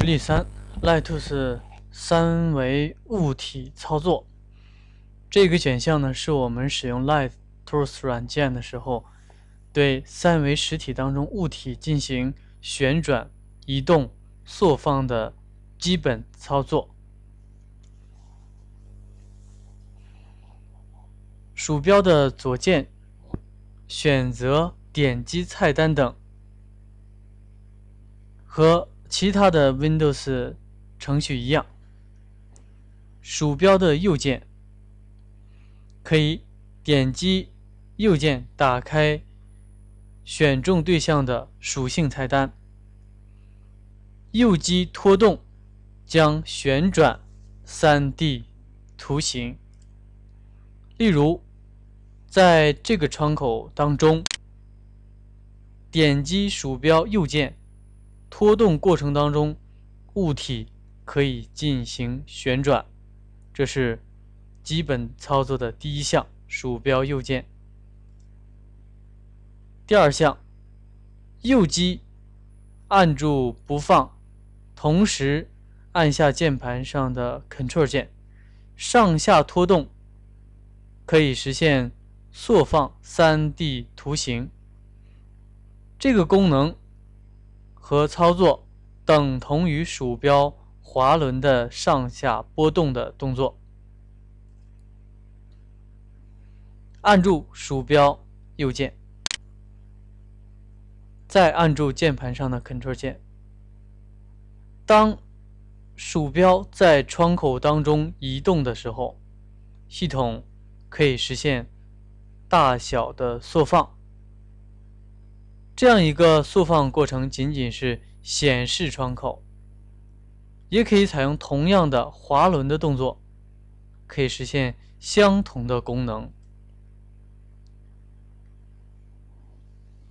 实例三，Lightus 三维物体操作。这个选项呢，是我们使用 Lightus 软件的时候，对三维实体当中物体进行旋转、移动、缩放的基本操作。鼠标的左键选择、点击菜单等，和其他的 Windows 程序一样，鼠标的右键可以点击右键打开选中对象的属性菜单，右击拖动将旋转 3D 图形。例如，在这个窗口当中，点击鼠标右键。拖动过程当中，物体可以进行旋转，这是基本操作的第一项，鼠标右键。第二项，右击按住不放，同时按下键盘上的 Ctrl 键，上下拖动可以实现缩放 3D 图形。这个功能。和操作等同于鼠标滑轮的上下波动的动作。按住鼠标右键，再按住键盘上的 Ctrl 键。当鼠标在窗口当中移动的时候，系统可以实现大小的缩放。这样一个缩放过程仅仅是显示窗口，也可以采用同样的滑轮的动作，可以实现相同的功能。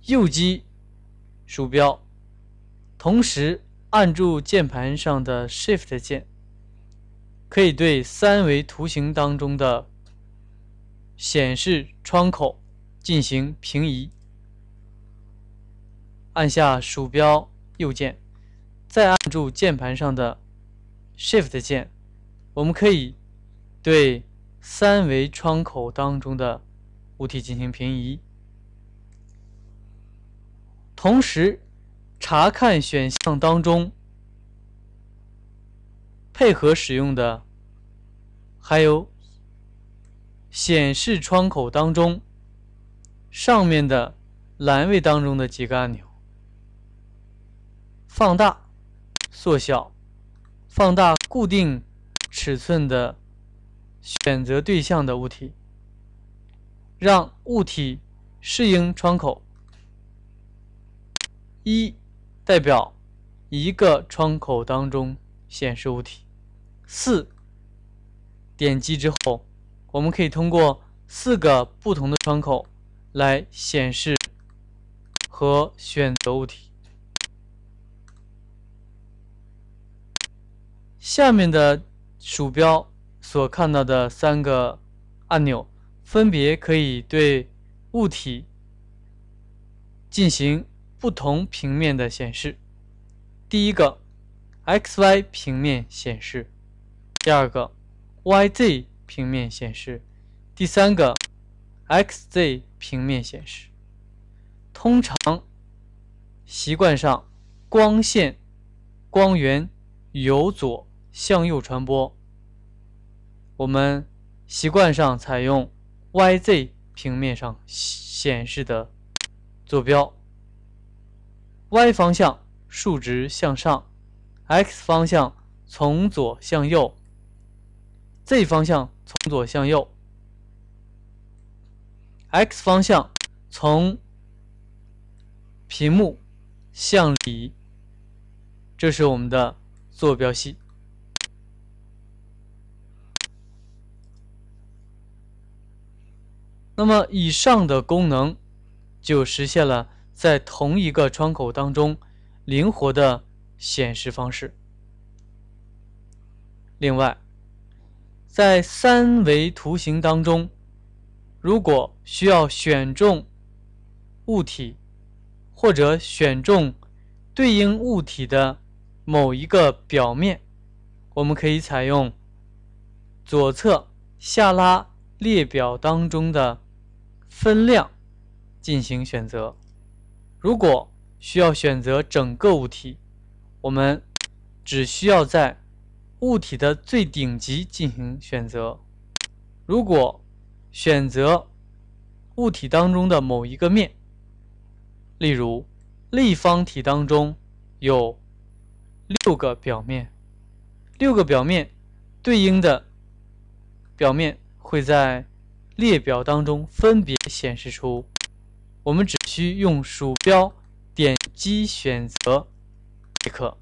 右击鼠标，同时按住键盘上的 Shift 键，可以对三维图形当中的显示窗口进行平移。按下鼠标右键，再按住键盘上的 Shift 键，我们可以对三维窗口当中的物体进行平移。同时，查看选项当中配合使用的还有显示窗口当中上面的栏位当中的几个按钮。放大、缩小、放大固定尺寸的选择对象的物体，让物体适应窗口。一代表一个窗口当中显示物体。四点击之后，我们可以通过四个不同的窗口来显示和选择物体。下面的鼠标所看到的三个按钮，分别可以对物体进行不同平面的显示。第一个，XY 平面显示；第二个，YZ 平面显示；第三个，XZ 平面显示。通常习惯上，光线、光源由左。向右传播，我们习惯上采用 YZ 平面上显示的坐标。Y 方向竖直向上，X 方向从左向右，Z 方向从左向右，X 方向从屏幕向里。这是我们的坐标系。那么以上的功能就实现了在同一个窗口当中灵活的显示方式。另外，在三维图形当中，如果需要选中物体或者选中对应物体的某一个表面，我们可以采用左侧下拉列表当中的分量进行选择。如果需要选择整个物体，我们只需要在物体的最顶级进行选择。如果选择物体当中的某一个面，例如立方体当中有六个表面，六个表面对应的表面会在列表当中分别显示出。我们只需用鼠标点击选择即可。